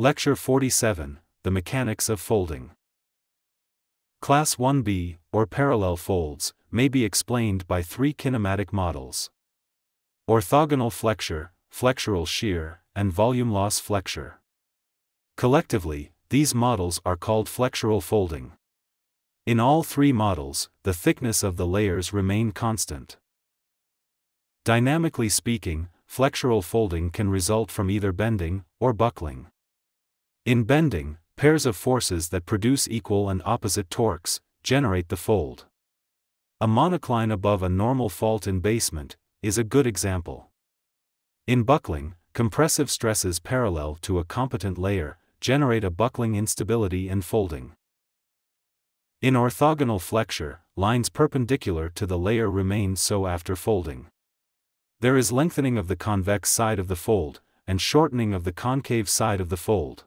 Lecture 47 The Mechanics of Folding. Class 1b, or parallel folds, may be explained by three kinematic models orthogonal flexure, flexural shear, and volume loss flexure. Collectively, these models are called flexural folding. In all three models, the thickness of the layers remain constant. Dynamically speaking, flexural folding can result from either bending or buckling. In bending, pairs of forces that produce equal and opposite torques generate the fold. A monocline above a normal fault in basement is a good example. In buckling, compressive stresses parallel to a competent layer generate a buckling instability and folding. In orthogonal flexure, lines perpendicular to the layer remain so after folding. There is lengthening of the convex side of the fold, and shortening of the concave side of the fold.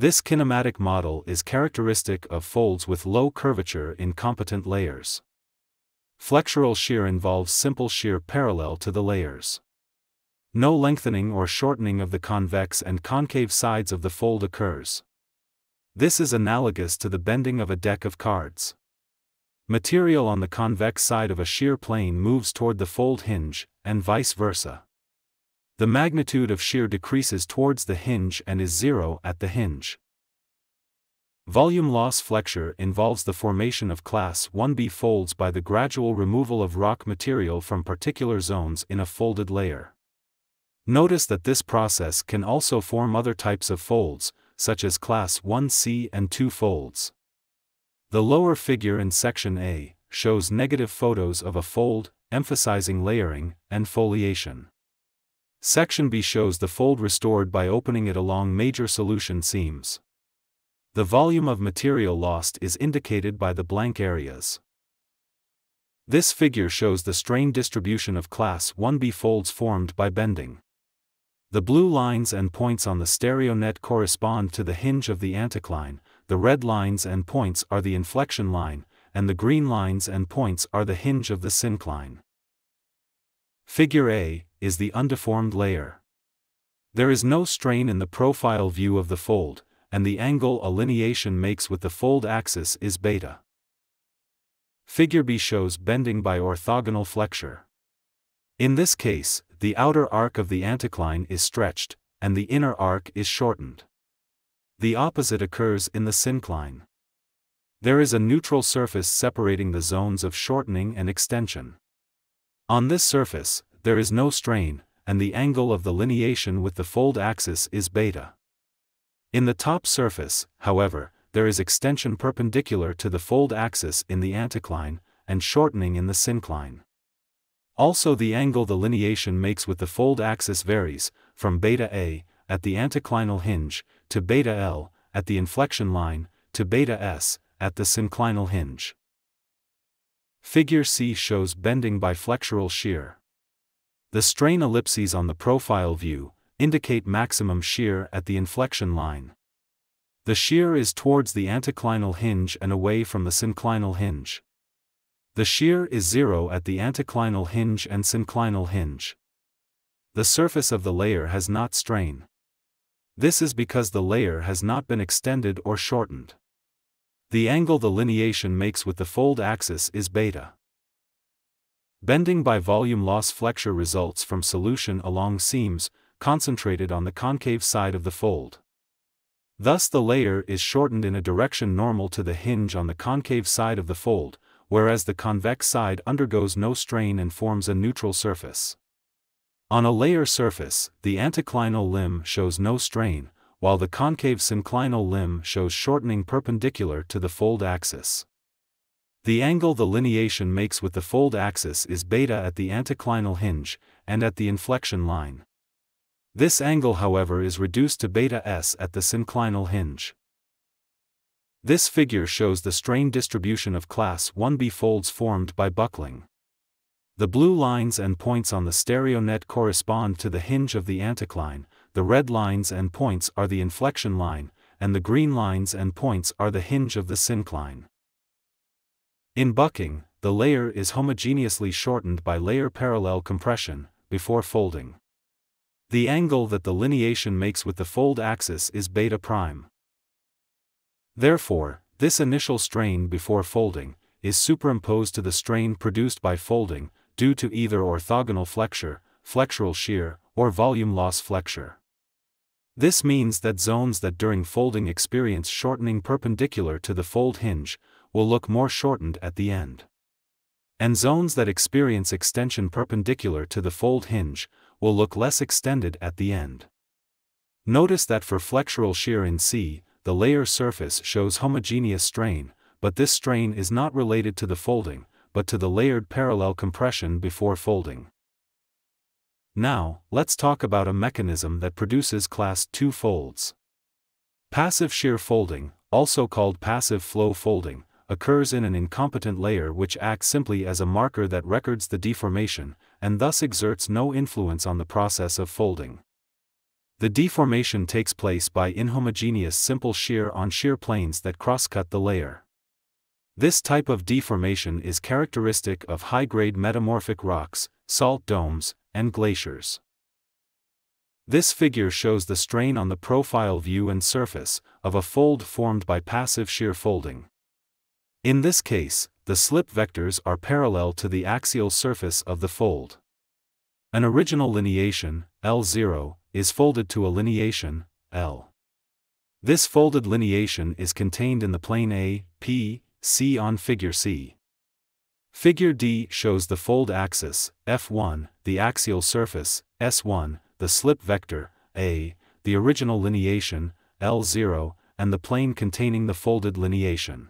This kinematic model is characteristic of folds with low curvature in competent layers. Flexural shear involves simple shear parallel to the layers. No lengthening or shortening of the convex and concave sides of the fold occurs. This is analogous to the bending of a deck of cards. Material on the convex side of a shear plane moves toward the fold hinge, and vice versa the magnitude of shear decreases towards the hinge and is zero at the hinge. Volume loss flexure involves the formation of class 1b folds by the gradual removal of rock material from particular zones in a folded layer. Notice that this process can also form other types of folds, such as class 1c and 2 folds. The lower figure in section A shows negative photos of a fold, emphasizing layering and foliation. Section B shows the fold restored by opening it along major solution seams. The volume of material lost is indicated by the blank areas. This figure shows the strain distribution of class 1b folds formed by bending. The blue lines and points on the stereo net correspond to the hinge of the anticline, the red lines and points are the inflection line, and the green lines and points are the hinge of the syncline. Figure A is the undeformed layer. There is no strain in the profile view of the fold, and the angle a lineation makes with the fold axis is beta. Figure B shows bending by orthogonal flexure. In this case, the outer arc of the anticline is stretched, and the inner arc is shortened. The opposite occurs in the syncline. There is a neutral surface separating the zones of shortening and extension. On this surface, there is no strain, and the angle of the lineation with the fold axis is beta. In the top surface, however, there is extension perpendicular to the fold axis in the anticline, and shortening in the syncline. Also the angle the lineation makes with the fold axis varies, from beta A, at the anticlinal hinge, to beta L, at the inflection line, to beta S, at the synclinal hinge. Figure C shows bending by flexural shear. The strain ellipses on the profile view indicate maximum shear at the inflection line. The shear is towards the anticlinal hinge and away from the synclinal hinge. The shear is zero at the anticlinal hinge and synclinal hinge. The surface of the layer has not strain. This is because the layer has not been extended or shortened. The angle the lineation makes with the fold axis is beta. Bending by volume loss flexure results from solution along seams, concentrated on the concave side of the fold. Thus the layer is shortened in a direction normal to the hinge on the concave side of the fold, whereas the convex side undergoes no strain and forms a neutral surface. On a layer surface, the anticlinal limb shows no strain, while the concave synclinal limb shows shortening perpendicular to the fold axis. The angle the lineation makes with the fold axis is beta at the anticlinal hinge, and at the inflection line. This angle however is reduced to beta s at the synclinal hinge. This figure shows the strain distribution of class 1b folds formed by buckling. The blue lines and points on the stereo net correspond to the hinge of the anticline, the red lines and points are the inflection line, and the green lines and points are the hinge of the syncline. In buckling, the layer is homogeneously shortened by layer parallel compression, before folding. The angle that the lineation makes with the fold axis is beta prime. Therefore, this initial strain before folding is superimposed to the strain produced by folding, due to either orthogonal flexure, flexural shear, or volume loss flexure. This means that zones that during folding experience shortening perpendicular to the fold hinge will look more shortened at the end. And zones that experience extension perpendicular to the fold hinge will look less extended at the end. Notice that for flexural shear in C, the layer surface shows homogeneous strain, but this strain is not related to the folding, but to the layered parallel compression before folding. Now, let's talk about a mechanism that produces class 2 folds. Passive shear folding, also called passive flow folding, occurs in an incompetent layer which acts simply as a marker that records the deformation, and thus exerts no influence on the process of folding. The deformation takes place by inhomogeneous simple shear on shear planes that crosscut the layer. This type of deformation is characteristic of high-grade metamorphic rocks, salt domes, and glaciers. This figure shows the strain on the profile view and surface of a fold formed by passive shear folding. In this case, the slip vectors are parallel to the axial surface of the fold. An original lineation, L0, is folded to a lineation, L. This folded lineation is contained in the plane A, P, C on figure C. Figure D shows the fold axis, F1, the axial surface, S1, the slip vector, A, the original lineation, L0, and the plane containing the folded lineation.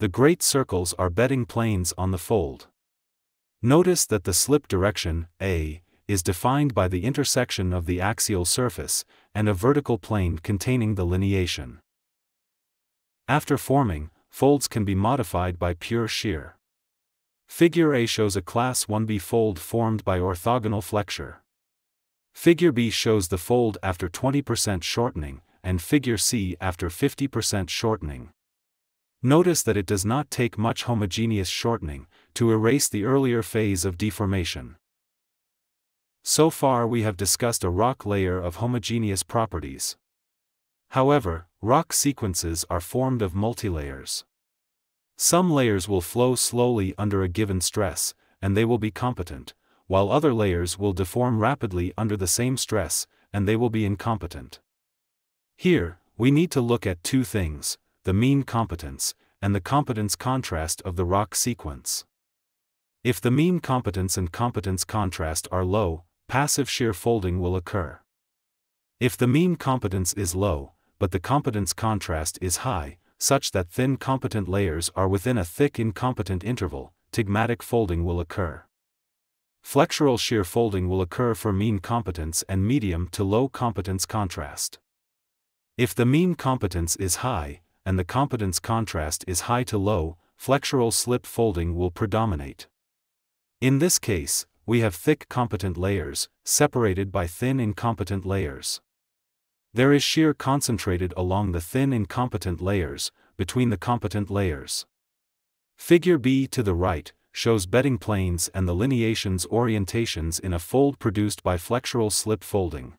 The great circles are bedding planes on the fold. Notice that the slip direction, A, is defined by the intersection of the axial surface, and a vertical plane containing the lineation. After forming, folds can be modified by pure shear. Figure A shows a class 1b fold formed by orthogonal flexure. Figure B shows the fold after 20% shortening, and figure C after 50% shortening. Notice that it does not take much homogeneous shortening to erase the earlier phase of deformation. So far we have discussed a rock layer of homogeneous properties. However, rock sequences are formed of multilayers. Some layers will flow slowly under a given stress, and they will be competent, while other layers will deform rapidly under the same stress, and they will be incompetent. Here, we need to look at two things the mean competence, and the competence contrast of the rock sequence. If the mean competence and competence contrast are low, passive shear folding will occur. If the mean competence is low, but the competence contrast is high, such that thin competent layers are within a thick incompetent interval, ptygmatic folding will occur. Flexural shear folding will occur for mean competence and medium to low competence contrast. If the mean competence is high, and the competence contrast is high to low, flexural slip folding will predominate. In this case, we have thick competent layers, separated by thin incompetent layers. There is shear concentrated along the thin incompetent layers, between the competent layers. Figure B to the right, shows bedding planes and the lineation's orientations in a fold produced by flexural slip folding.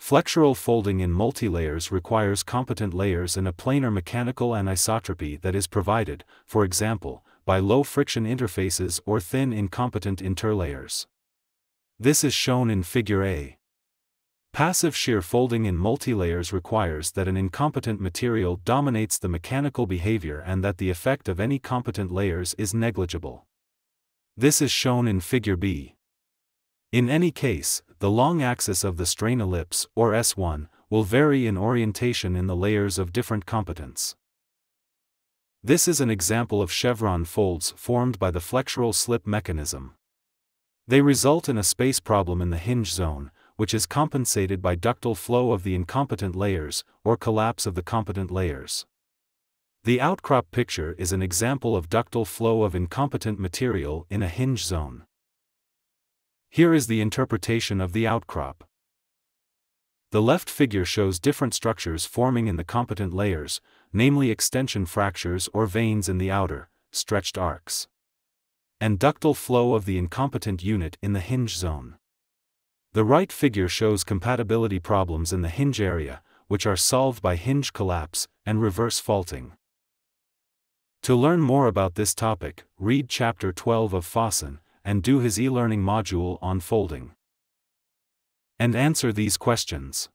Flexural folding in multilayers requires competent layers and a planar mechanical anisotropy that is provided, for example, by low friction interfaces or thin incompetent interlayers. This is shown in Figure A. Passive shear folding in multilayers requires that an incompetent material dominates the mechanical behavior and that the effect of any competent layers is negligible. This is shown in Figure B. In any case, the long axis of the strain ellipse, or S1, will vary in orientation in the layers of different competence. This is an example of chevron folds formed by the flexural slip mechanism. They result in a space problem in the hinge zone, which is compensated by ductile flow of the incompetent layers, or collapse of the competent layers. The outcrop picture is an example of ductile flow of incompetent material in a hinge zone. Here is the interpretation of the outcrop. The left figure shows different structures forming in the competent layers, namely extension fractures or veins in the outer, stretched arcs. And ductile flow of the incompetent unit in the hinge zone. The right figure shows compatibility problems in the hinge area, which are solved by hinge collapse and reverse faulting. To learn more about this topic, read Chapter 12 of Fossen, and do his e-learning module on folding. And answer these questions.